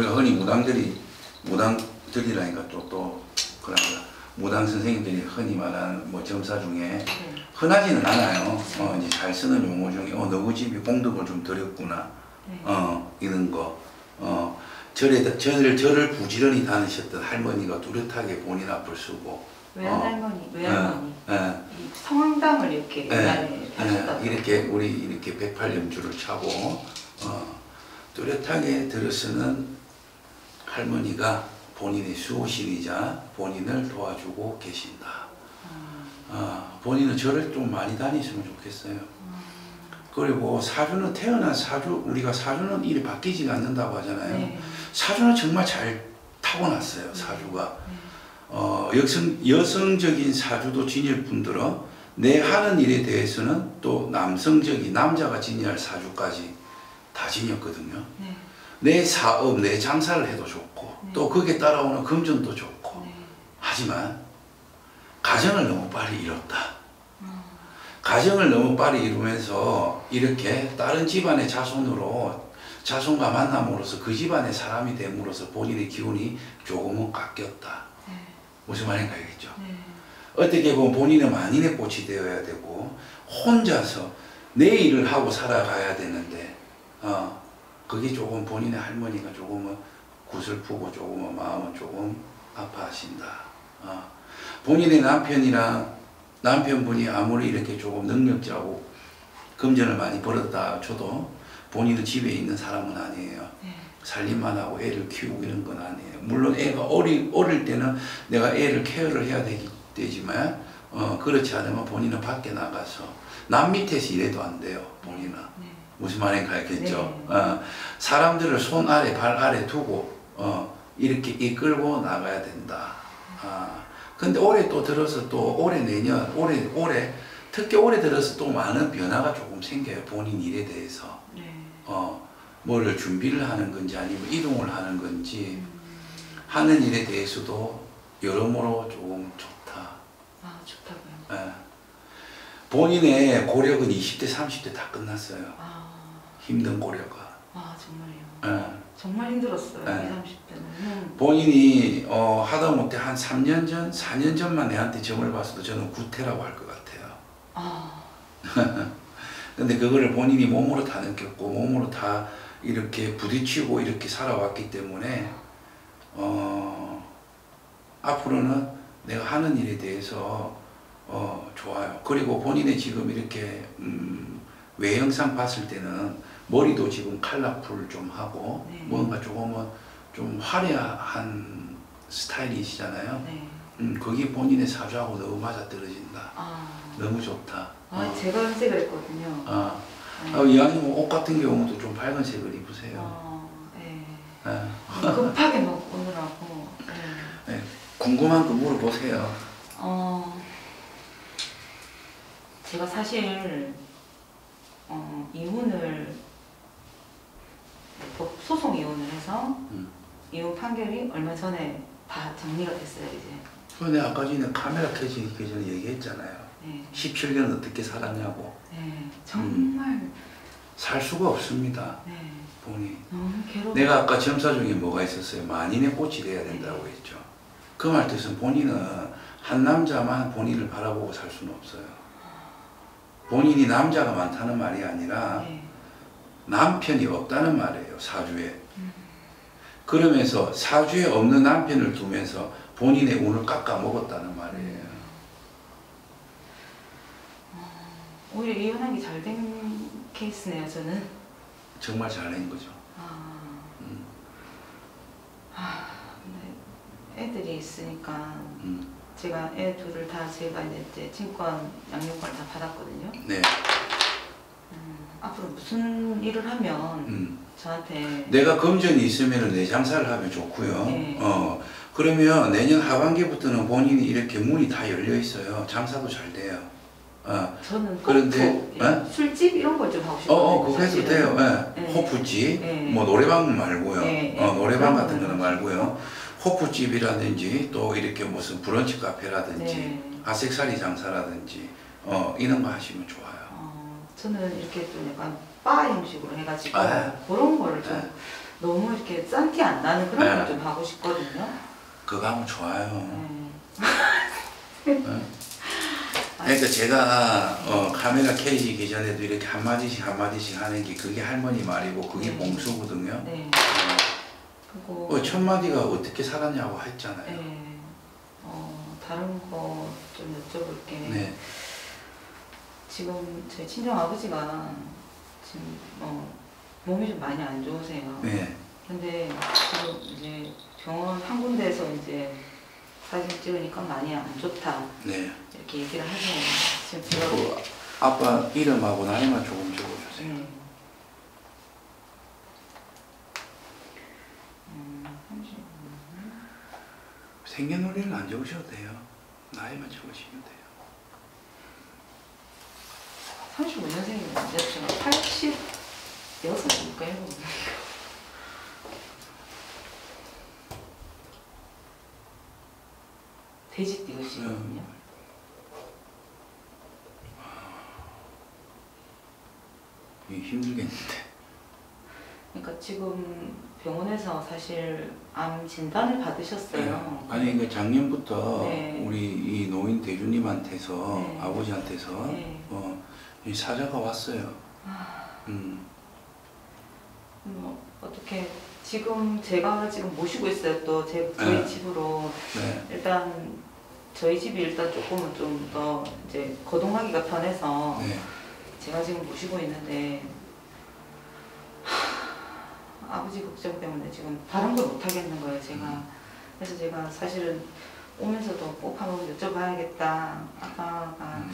우리가 흔히 무당들이 무당들이라니까 또또 그런가 무당 선생님들이 흔히 말하는 뭐 점사 중에 네. 흔하지는 않아요. 어, 이제 잘 쓰는 용어 중에 어 너희 집이 공덕을 좀 들였구나. 네. 어 이런 거. 어 절에 절을 절을 부지런히 다니셨던 할머니가 뚜렷하게 본인 앞을 쓰고. 외할머니, 외할머니. 예, 이 성당을 이렇게 예. 예, 이렇게 우리 이렇게 108염주를 차고 어, 뚜렷하게 들어쓰는 할머니가 본인의 수호신이자 본인을 도와주고 계신다. 어, 본인은 절을 좀 많이 다니시면 좋겠어요. 그리고 사주는 태어난 사주 우리가 사주는 일이 바뀌지가 않는다고 하잖아요. 네. 사주는 정말 잘 타고났어요. 사주가 어, 여성 여성적인 사주도 지닐 뿐더러 내 하는 일에 대해서는 또 남성적인 남자가 지니할 사주까지 다 지녔거든요. 네. 내 사업, 내 장사를 해도 좋고 네. 또 거기에 따라오는 금전도 좋고 네. 하지만 가정을 너무 빨리 이뤘다. 음. 가정을 너무 빨리 이루면서 이렇게 다른 집안의 자손으로 자손과 만남으로써 그 집안의 사람이 됨으로써 본인의 기운이 조금은 깎였다. 네. 무슨 말인가 알겠죠? 네. 어떻게 보면 본인은 만인의 꽃이 되어야 되고 혼자서 내 일을 하고 살아가야 되는데 어 그게 조금 본인의 할머니가 조금은 구슬프고 조금은 마음은 조금 아파하신다. 어 본인의 남편이랑 남편분이 아무리 이렇게 조금 능력자고 금전을 많이 벌었다 쳐도 본인은 집에 있는 사람은 아니에요. 네. 살림만 하고 애를 키우고 이런 건 아니에요. 물론 애가 어리, 어릴 때는 내가 애를 케어를 해야 되기, 되지만 어, 그렇지 않으면 본인은 밖에 나가서 남 밑에서 일해도 안 돼요. 본인은. 네. 무슨 말인가 알겠죠? 네. 어, 사람들을 손 아래 발 아래 두고 어, 이렇게 이끌고 나가야 된다. 아, 근데 올해 또 들어서 또 올해 내년 올해 올해 특히 올해 들어서 또 많은 변화가 조금 생겨요. 본인 일에 대해서. 네. 어, 뭐를 준비를 하는 건지 아니면 이동을 하는 건지 음. 하는 일에 대해서도 여러모로 조금 좋다. 아 좋다고요. 예. 본인의 고력은 20대, 30대 다 끝났어요. 아, 힘든 고력은. 아 정말요. 예. 정말 힘들었어요. 네. 20, 30대는. 본인이 어, 하다 못해 한 3년 전, 4년 전만 내한테 점을 봤어도 저는 구태라고 할 것 같아요. 아, 근데 그거를 본인이 몸으로 다 느꼈고 몸으로 다 이렇게 부딪히고 이렇게 살아왔기 때문에 어, 앞으로는 내가 하는 일에 대해서 어, 좋아요. 그리고 본인의 지금 이렇게 음, 외형상 봤을 때는 머리도 지금 칼라풀 좀 하고 네. 뭔가 조금은 좀 화려한 스타일이시잖아요. 네. 음, 그게 본인의 사주하고 너무 맞아떨어진다. 아, 너무 좋다. 아 어. 제가 흰색을 했거든요. 아, 네. 아, 이왕이면 옷 같은 경우도 좀 밝은색을 입으세요. 어, 네. 아, 급하게 막 오느라고. 네. 네, 궁금한 거 물어보세요. 어, 제가 사실 어, 이혼을 법 소송 이혼을 해서 음. 이혼 판결이 얼마 전에 다 정리가 됐어요 이제. 근데 아까 전에 카메라 켜지기 전에 얘기했잖아요. 네, 17년 어떻게 살았냐고. 네, 정말 살 수가 없습니다. 네, 본인. 너무 괴로워. 내가 아까 점사 중에 뭐가 있었어요? 만인의 꽃이 돼야 된다고 했죠. 그 말 뜻은 본인은 한 남자만 본인을 바라보고 살 수는 없어요. 본인이 남자가 많다는 말이 아니라 네, 남편이 없다는 말이에요. 사주에. 음. 그러면서 사주에 없는 남편을 두면서 본인의 운을 깎아 먹었다는 말이에요. 오히려 이혼하기 잘된 케이스네요 저는. 정말 잘낸 거죠. 아, 음, 아, 근데 애들이 있으니까 음, 제가 애 둘을 다 제가 이제 제 친권 양육권을 다 받았거든요. 네. 음, 앞으로 무슨 일을 하면 음. 저한테 내가 금전이 있으면 내 장사를 하면 좋고요. 네. 어, 그러면 내년 하반기부터는 본인이 이렇게 문이 다 열려 있어요. 장사도 잘 돼요. 어, 저는 그런데, 호프, 어? 술집 이런 걸 좀 하고 어, 싶어요. 어, 그거 해도 돼요. 예. 네. 호프집, 네. 뭐 노래방 말고요. 네, 어, 네. 노래방 같은 거는 거는 말고요. 호프집이라든지 또 이렇게 무슨 브런치 카페라든지 네. 아색사리 장사라든지 어, 이런 거 하시면 좋아요. 어, 저는 이렇게 좀 약간 바 형식으로 해가지고 아. 그런 거를 좀 네. 너무 이렇게 짠 티 안 나는 그런 네. 걸좀 하고 싶거든요. 그거 하면 좋아요. 네. 어? 그러니까 제가 어, 카메라 켜지기 전에도 이렇게 한 마디씩 한 마디씩 하는 게 그게 할머니 말이고 그게 네. 봉수거든요. 네. 그리고 어, 첫 마디가 어떻게 살았냐고 했잖아요. 네. 어, 다른 거 좀 여쭤볼게. 네. 지금 제 친정 아버지가 지금 어, 몸이 좀 많이 안 좋으세요. 네. 근데 지금 이제 병원 한 군데에서 이제 사진 찍으니까 많이 안 좋다 네. 이렇게 얘기를 하세요. 지금 제가 그 아빠 이름하고 나이만 조금 적어주세요. 음. 음, 30. 생년월일은 안 적으셔도 돼요. 나이만 적으시면 돼요. 35년생이면 제가 86일까요? 돼지 띠우시거든요. 이 힘들겠는데. 그러니까 지금 병원에서 사실 암 진단을 받으셨어요. 네. 아니 그러니까 작년부터 네. 우리 이 노인 대주님한테서 네. 아버지한테서 네. 어, 이 사자가 왔어요. 음. 뭐 어떻게 지금 제가 지금 모시고 있어요. 또 제 저희 네. 집으로 네. 일단 저희 집이 일단 조금은 좀 더 이제 거동하기가 편해서 네. 제가 지금 모시고 있는데 하, 아버지 걱정 때문에 지금 다른 걸못 하겠는 거예요. 제가 그래서 제가 사실은 오면서도 꼭 한번 여쭤봐야겠다. 아빠가 음.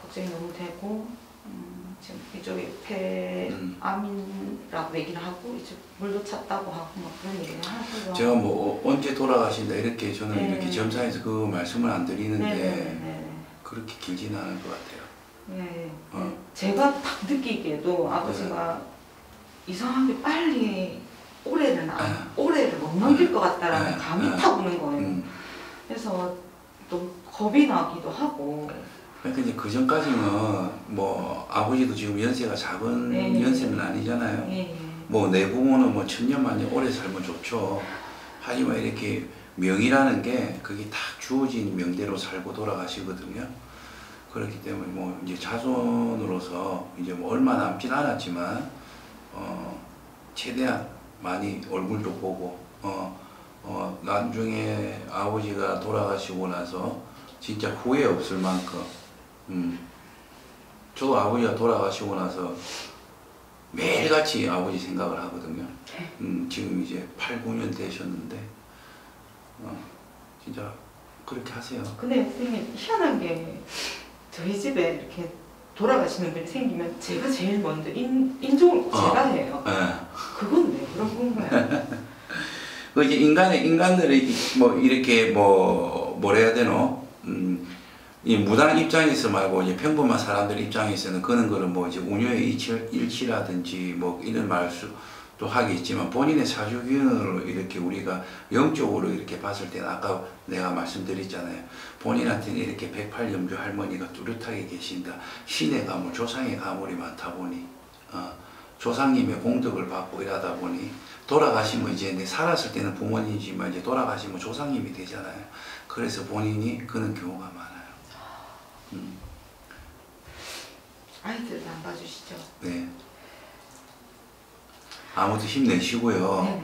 걱정이 너무 되고 음, 지금 이쪽에 폐 음. 암이라고 얘기를 하고 이제 물도 찼다고 하고 막 그런 얘기를 하고요. 제가 뭐 어, 언제 돌아가신다 이렇게 저는 네. 이렇게 점사해서 그 말씀을 안 드리는데 네네네. 그렇게 길지는 않을 것 같아요. 네. 어. 제가 딱 느끼기에도 아버지가 이상하게 빨리 올해는 안, 네. 올해를 못 넘길 것 같다라는 네. 감이 네. 타오는 거예요. 음. 그래서 또 겁이 나기도 하고 그러니까 이제 그 전까지는 뭐 아버지도 지금 연세가 작은 네. 연세는 아니잖아요. 예, 예. 뭐내 부모는 뭐 천년만년 오래 살면 좋죠. 하지만 이렇게 명이라는 게 그게 딱 주어진 명대로 살고 돌아가시거든요. 그렇기 때문에 뭐 이제 자손으로서 이제 뭐 얼마 남진 않았지만 어 최대한 많이 얼굴도 보고 어, 어 나중에 아버지가 돌아가시고 나서 진짜 후회 없을 만큼 음 저도 아버지가 돌아가시고 나서 매일같이 아버지 생각을 하거든요. 음, 지금 이제 8, 9년 되셨는데, 어, 진짜 그렇게 하세요. 근데 선생님 희한한 게 저희 집에 이렇게 돌아가시는 분이 생기면 제가 제일 먼저 인, 인종을 꼭 어. 제가 해요. 예. 그건 왜 그런 건가요? 그 이제 인간의 인간들이 뭐 이렇게 뭐 뭐라 해야 되노? 음, 이 무당 입장에서 말고 이제 평범한 사람들 입장에서는 그런 거는 뭐 이제 운yo의 일치, 일치라든지 뭐 이런 말수 도 하겠지만 본인의 사주 기운으로 이렇게 우리가 영적으로 이렇게 봤을 때는 아까 내가 말씀드렸잖아요. 본인한테는 이렇게 108염주 할머니가 뚜렷하게 계신다. 신의 가물, 조상의 가물이 많다 보니 어, 조상님의 공덕을 받고 이러다 보니 돌아가시면 이제 내 살았을 때는 부모님이지만 이제 돌아가시면 조상님이 되잖아요. 그래서 본인이 그런 경우가 많아요. 음, 아이들은 안 봐주시죠? 네. 아무튼 힘내시고요. 네네.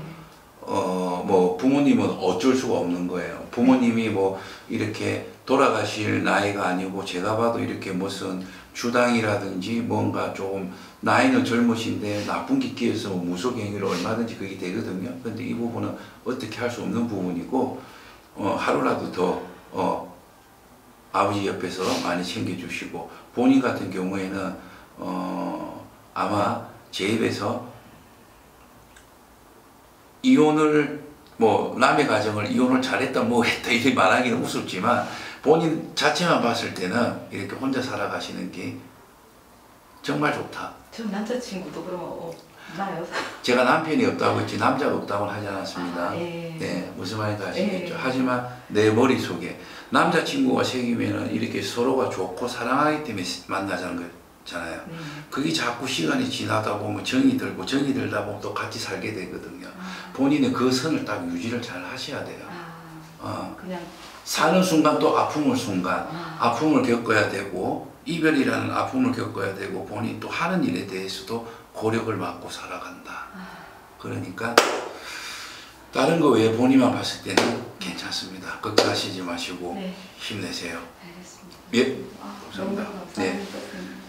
어, 뭐, 부모님은 어쩔 수가 없는 거예요. 부모님이 뭐, 이렇게 돌아가실 나이가 아니고, 제가 봐도 이렇게 무슨 주당이라든지 뭔가 조금, 나이는 젊으신데 나쁜 게 끼어서 뭐 무속행위로 얼마든지 그게 되거든요. 근데 이 부분은 어떻게 할 수 없는 부분이고, 어, 하루라도 더, 어, 아버지 옆에서 많이 챙겨주시고, 본인 같은 경우에는, 어, 아마 제 입에서 이혼을 뭐 남의 가정을 이혼을 잘했다 뭐 했다 이렇게 말하기는 우습지만 본인 자체만 봤을 때는 이렇게 혼자 살아가시는 게 정말 좋다. 저 남자친구도 그러면 없나요? 제가 남편이 없다고 했지 남자가 없다고 하지 않았습니다. 아, 예. 네, 무슨 말인지 아시겠죠? 예. 하지만 내 머릿속에 남자친구가 생기면은 이렇게 서로가 좋고 사랑하기 때문에 만나자는 있잖아요. 네. 그게 자꾸 시간이 지나다 보면 정이 들고 정이 들다 보면 또 같이 살게 되거든요. 아, 본인은 그 선을 딱 유지를 잘 하셔야 돼요. 아, 어, 그냥 사는 순간 또 아픔을 순간 아, 아픔을 겪어야 되고 이별이라는 아픔을 겪어야 되고 본인 또 하는 일에 대해서도 고력을 맞고 살아간다. 아, 그러니까 다른 거 외에 본인만 봤을 때는 괜찮습니다. 걱정하시지 마시고 네, 힘내세요. 알겠습니다. 예, 아, 감사합니다. 너무 네. 감사합니다.